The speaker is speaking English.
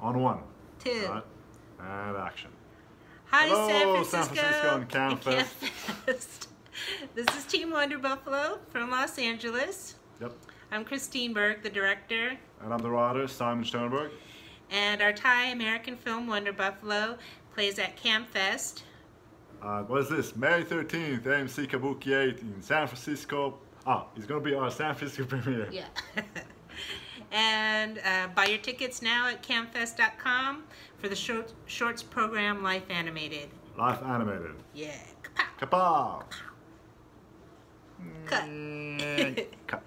On one. Two. All right. And action. Hi, Hello, San San Francisco. Francisco and. CAAMFest. this is Team Wonder Buffalo from Los Angeles. Yep. I'm Christine Berg, the director, And I'm the writer, Simon Shterenberg. and our Thai American film Wonder Buffalo plays at CAAMFest. Uh, what is this? May 13th, AMC Kabuki 8 in San Francisco. Ah, it's gonna be our San Francisco premiere. Yeah. and uh, buy your tickets now at caamfest.com for the short, shorts program Life Animated. Life animated. Yeah. Kapow. Kapow! Cut. Mm, Cut.